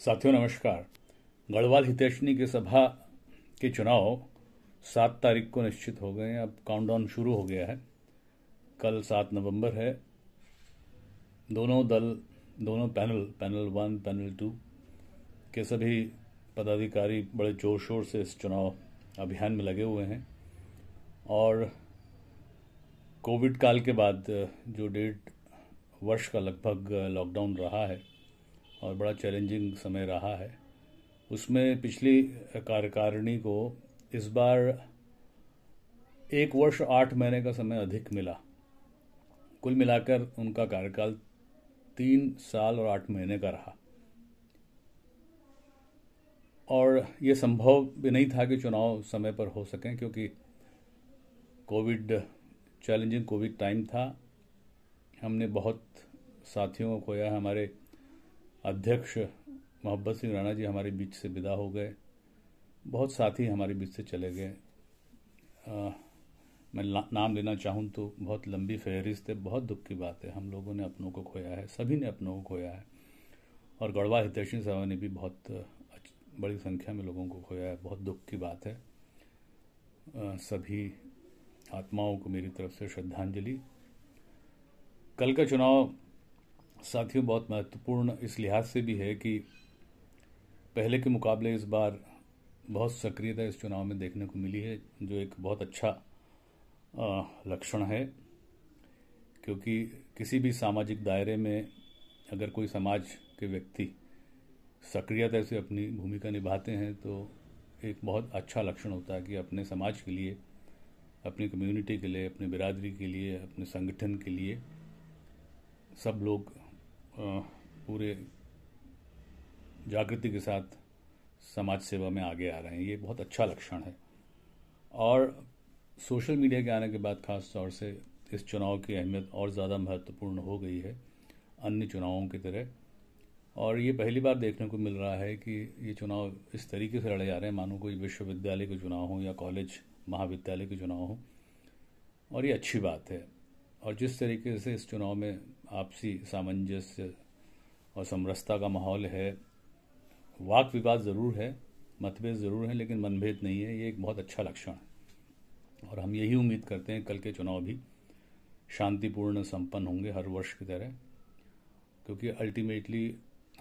साथियों, नमस्कार। गढ़वाल हितैषणी की सभा के चुनाव सात तारीख को निश्चित हो गए हैं। अब काउंटडाउन शुरू हो गया है। कल सात नवंबर है। दोनों दल, दोनों panel panel one panel two के सभी पदाधिकारी बड़े ज़ोर शोर से इस चुनाव अभियान में लगे हुए हैं। और कोविड काल के बाद जो डेढ़ वर्ष का लगभग लॉकडाउन रहा है और बड़ा चैलेंजिंग समय रहा है। उसमें पिछली कार्यकारिणी को इस बार एक वर्ष आठ महीने का समय अधिक मिला। कुल मिलाकर उनका कार्यकाल तीन साल और आठ महीने का रहा। और ये संभव भी नहीं था कि चुनाव समय पर हो सकें, क्योंकि कोविड चैलेंजिंग कोविड टाइम था। हमने बहुत साथियों को खोया हमारे अध्यक्ष मोहब्बत सिंह राणा जी हमारे बीच से विदा हो गए। बहुत साथी हमारे बीच से चले गए। मैं नाम लेना चाहूँ तो बहुत लंबी फहरिस्त है, बहुत दुख की बात है। हम लोगों ने अपनों को खोया है, सभी ने अपनों को खोया है। और गढ़वा हितैषी सभा ने भी बहुत बड़ी संख्या में लोगों को खोया है। बहुत दुख की बात है। सभी आत्माओं को मेरी तरफ़ से श्रद्धांजलि। कल का चुनाव साथियों, बहुत महत्वपूर्ण इस लिहाज से भी है कि पहले के मुकाबले इस बार बहुत सक्रियता इस चुनाव में देखने को मिली है, जो एक बहुत अच्छा लक्षण है। क्योंकि किसी भी सामाजिक दायरे में अगर कोई समाज के व्यक्ति सक्रियता से अपनी भूमिका निभाते हैं तो एक बहुत अच्छा लक्षण होता है कि अपने समाज के लिए, अपनी कम्युनिटी के लिए, अपनी बिरादरी के लिए, अपने संगठन के लिए सब लोग पूरे जागृति के साथ समाज सेवा में आगे आ रहे हैं। ये बहुत अच्छा लक्षण है। और सोशल मीडिया के आने के बाद खास तौर से इस चुनाव की अहमियत और ज़्यादा महत्वपूर्ण हो गई है, अन्य चुनावों की तरह। और ये पहली बार देखने को मिल रहा है कि ये चुनाव इस तरीके से लड़े जा रहे हैं। मानो कोई विश्वविद्यालय के चुनाव हो या कॉलेज, महाविद्यालय के चुनाव हो। और ये अच्छी बात है। और जिस तरीके से इस चुनाव में आपसी सामंजस्य और समरसता का माहौल है। वाक विवाद ज़रूर है, मतभेद ज़रूर है, लेकिन मनभेद नहीं है। ये एक बहुत अच्छा लक्षण है। और हम यही उम्मीद करते हैं, कल के चुनाव भी शांतिपूर्ण संपन्न होंगे हर वर्ष की तरह, क्योंकि अल्टीमेटली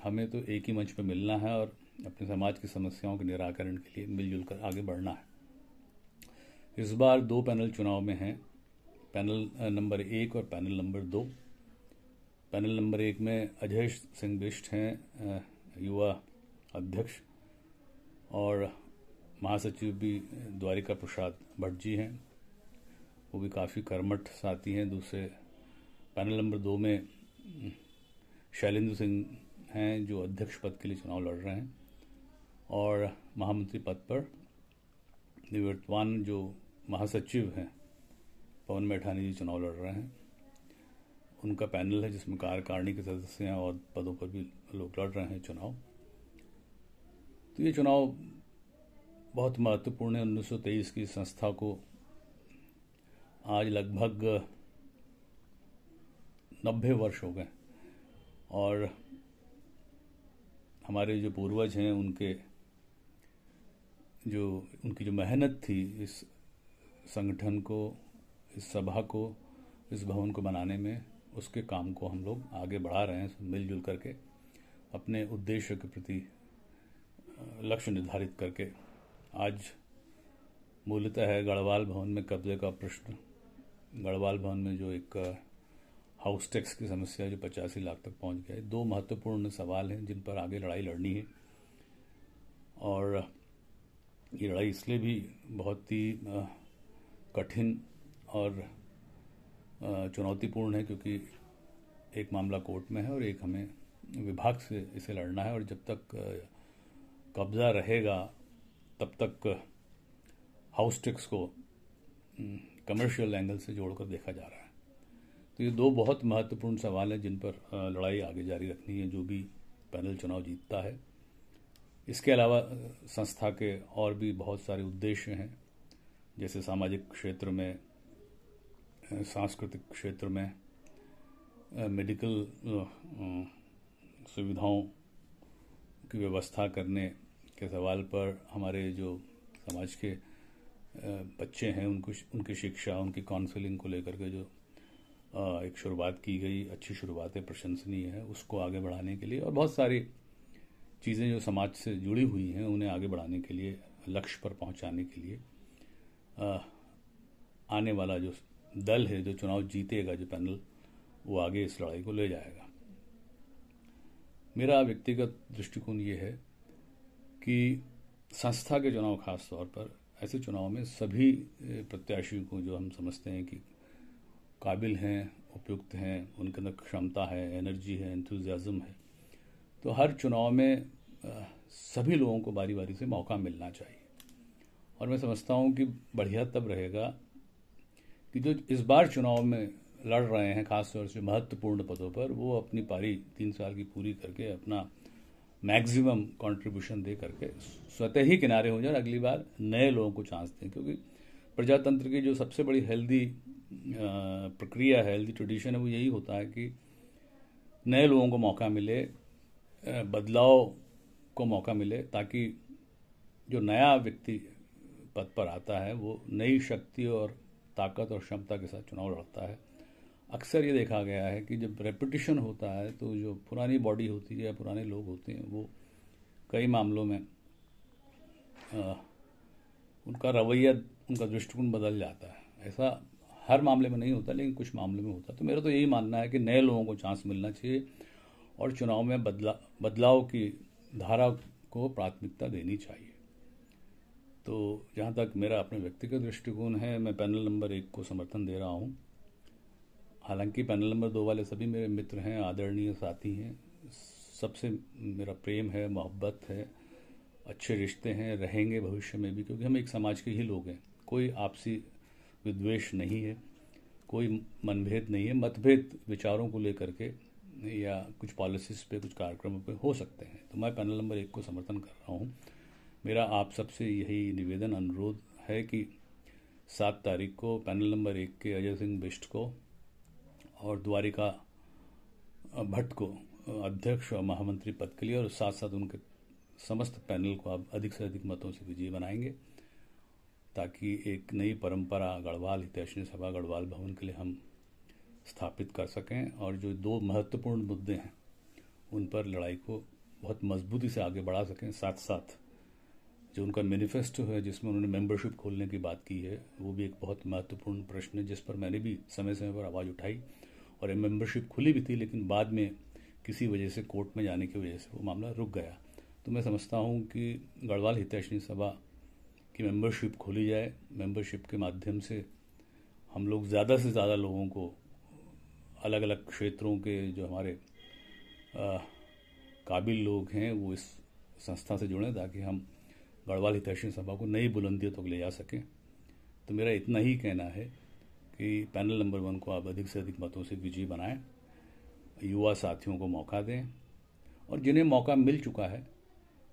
हमें तो एक ही मंच पर मिलना है और अपने समाज की समस्याओं के निराकरण के लिए मिलजुल कर आगे बढ़ना है। इस बार दो पैनल चुनाव में हैं, पैनल नंबर एक और पैनल नंबर दो। पैनल नंबर एक में अजय सिंह बिष्ट हैं युवा अध्यक्ष और महासचिव भी द्वारिका प्रसाद भट्ट जी हैं। वो भी काफ़ी कर्मठ साथी हैं। दूसरे पैनल नंबर दो में शैलेंद्र सिंह हैं, जो अध्यक्ष पद के लिए चुनाव लड़ रहे हैं। और महामंत्री पद पर निवर्तमान जो महासचिव हैं, पवन मैठानी जी चुनाव लड़ रहे हैं। उनका पैनल है जिसमें कार्यकारिणी के सदस्य हैं और पदों पर भी लोग लड़ रहे हैं चुनाव। तो ये चुनाव बहुत महत्वपूर्ण है। 1923 की संस्था को आज लगभग नब्बे वर्ष हो गए और हमारे जो पूर्वज हैं, उनके जो, उनकी जो मेहनत थी इस संगठन को, इस सभा को, इस भवन को बनाने में उसके काम को हम लोग आगे बढ़ा रहे हैं, मिलजुल करके, अपने उद्देश्य के प्रति लक्ष्य निर्धारित करके। आज मूलतः है गढ़वाल भवन में कब्जे का प्रश्न। गढ़वाल भवन में जो एक हाउस टैक्स की समस्या जो पचासी लाख तक पहुँच गया है, दो महत्वपूर्ण सवाल हैं जिन पर आगे लड़ाई लड़नी है। और, ये लड़ाई इसलिए भी बहुत ही कठिन और चुनौतीपूर्ण है क्योंकि एक मामला कोर्ट में है और एक हमें विभाग से इसे लड़ना है और जब तक कब्जा रहेगा, तब तक हाउस टैक्स को कमर्शियल एंगल से जोड़कर देखा जा रहा है। तो ये दो बहुत महत्वपूर्ण सवाल हैं जिन पर लड़ाई आगे जारी रखनी है, जो भी पैनल चुनाव जीतता है। इसके अलावा संस्था के और भी बहुत सारे उद्देश्य हैं, जैसे सामाजिक क्षेत्र में सांस्कृतिक क्षेत्र में मेडिकल सुविधाओं की व्यवस्था करने के सवाल पर हमारे जो समाज के बच्चे हैं, उनको उनकी शिक्षा, उनकी काउंसलिंग को लेकर के जो एक शुरुआत की गई, अच्छी शुरुआत है प्रशंसनीय है, उसको आगे बढ़ाने के लिए और बहुत सारी चीज़ें जो समाज से जुड़ी हुई हैं, उन्हें आगे बढ़ाने के लिए, लक्ष्य पर पहुँचाने के लिए आने वाला जो दल है जो चुनाव जीतेगा, जो पैनल, वो आगे इस लड़ाई को ले जाएगा। मेरा व्यक्तिगत दृष्टिकोण ये है कि संस्था के चुनाव, खास तौर पर ऐसे चुनाव में सभी प्रत्याशियों को जो हम समझते हैं कि काबिल हैं, उपयुक्त हैं, उनके अंदर क्षमता है, एनर्जी है इंथुजियाज़म है तो हर चुनाव में सभी लोगों को बारी बारी से मौका मिलना चाहिए। और मैं समझता हूँ कि बढ़िया तब रहेगा कि जो इस बार चुनाव में लड़ रहे हैं, खासतौर से महत्वपूर्ण पदों पर, वो अपनी पारी तीन साल की पूरी करके अपना मैक्सिमम कंट्रीब्यूशन दे करके स्वतः ही किनारे हो जाए अगली बार नए लोगों को चांस दें। क्योंकि प्रजातंत्र की जो सबसे बड़ी हेल्दी प्रक्रिया है हेल्दी ट्रेडिशन है, वो यही होता है कि नए लोगों को मौका मिले बदलाव को मौका मिले, ताकि जो नया व्यक्ति पद पर आता है, वो नई शक्ति और ताकत और क्षमता के साथ चुनाव लड़ता है। अक्सर ये देखा गया है कि जब रेपिटिशन होता है तो जो पुरानी बॉडी होती है या पुराने लोग होते हैं वो कई मामलों में आ, उनका रवैया उनका दृष्टिकोण बदल जाता है। ऐसा हर मामले में नहीं होता लेकिन कुछ मामले में होता है। तो मेरा तो यही मानना है कि नए लोगों को चांस मिलना चाहिए और चुनाव में बदला बदलाव की धारा को प्राथमिकता देनी चाहिए। तो जहाँ तक मेरा अपने व्यक्तिगत दृष्टिकोण है, मैं पैनल नंबर एक को समर्थन दे रहा हूँ। हालाँकि पैनल नंबर दो वाले सभी मेरे मित्र हैं, आदरणीय साथी हैं। सबसे मेरा प्रेम है, मोहब्बत है, अच्छे रिश्ते हैं, रहेंगे भविष्य में भी, क्योंकि हम एक समाज के ही लोग हैं। कोई आपसी विद्वेष नहीं है, कोई मनभेद नहीं है, मतभेद विचारों को लेकर के या कुछ पॉलिसीज़ पे, कुछ कार्यक्रमों पे हो सकते हैं। तो मैं पैनल नंबर एक को समर्थन कर रहा हूँ। मेरा आप सबसे यही निवेदन, अनुरोध है कि सात तारीख को, पैनल नंबर एक के अजय सिंह बिष्ट को और द्वारिका भट्ट को, अध्यक्ष और महामंत्री पद के लिए और साथ साथ उनके समस्त पैनल को आप अधिक से अधिक मतों से विजयी बनाएँगे ताकि एक नई परंपरा, गढ़वाल हितैषणी सभा, गढ़वाल भवन के लिए हम स्थापित कर सकें और जो दो महत्वपूर्ण मुद्दे हैं, उन पर लड़ाई को बहुत मजबूती से आगे बढ़ा सकें साथ साथ जो उनका मैनिफेस्टो है, जिसमें उन्होंने मेंबरशिप खोलने की बात की है, वो भी एक बहुत महत्वपूर्ण प्रश्न है, जिस पर मैंने भी समय समय पर आवाज़ उठाई। और मेंबरशिप खुली भी थी, लेकिन बाद में किसी वजह से, कोर्ट में जाने की वजह से वो मामला रुक गया। तो मैं समझता हूँ कि गढ़वाल हितैषणी सभा की मेंबरशिप खोली जाए। मेंबरशिप के माध्यम से हम लोग ज़्यादा से ज़्यादा लोगों को अलग अलग क्षेत्रों के जो हमारे काबिल लोग हैं, वो इस संस्था से जुड़ें, ताकि हम गढ़वाल हितैषी सभा को नई बुलंदियों तक ले जा सकें। तो मेरा इतना ही कहना है कि पैनल नंबर वन को आप अधिक से अधिक मतों से विजयी बनाएँ, युवा साथियों को मौका दें, और जिन्हें मौका मिल चुका है,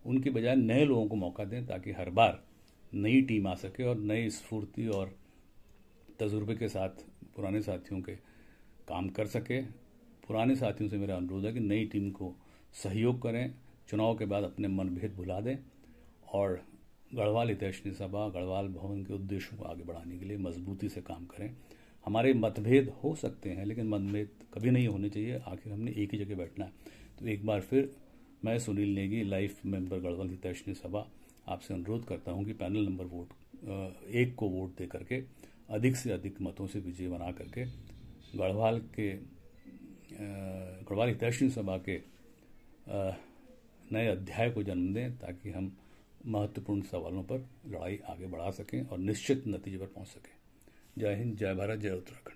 उनके बजाय नए लोगों को मौका दें ताकि हर बार नई टीम आ सके और नई स्फूर्ति और तजुर्बे के साथ पुराने साथियों के काम कर सके। पुराने साथियों से मेरा अनुरोध है कि नई टीम को सहयोग करें, चुनाव के बाद अपने मनभेद भुला दें और गढ़वाल हितैषणी सभा, गढ़वाल भवन के उद्देश्यों को आगे बढ़ाने के लिए मजबूती से काम करें। हमारे मतभेद हो सकते हैं, लेकिन मतभेद कभी नहीं होने चाहिए। आखिर हमने एक ही जगह बैठना है। तो एक बार फिर मैं सुनील नेगी, लाइफ मेंबर गढ़वाल हितैषणी सभा, आपसे अनुरोध करता हूँ कि पैनल नंबर वोट एक को वोट दे करके, अधिक से अधिक मतों से विजय बना करके, गढ़वाल के गढ़वाल हितैषणी सभा के नए अध्याय को जन्म दें, ताकि हम महत्वपूर्ण सवालों पर लड़ाई आगे बढ़ा सकें और निश्चित नतीजे पर पहुँच सकें। जय हिंद, जय भारत, जय उत्तराखंड।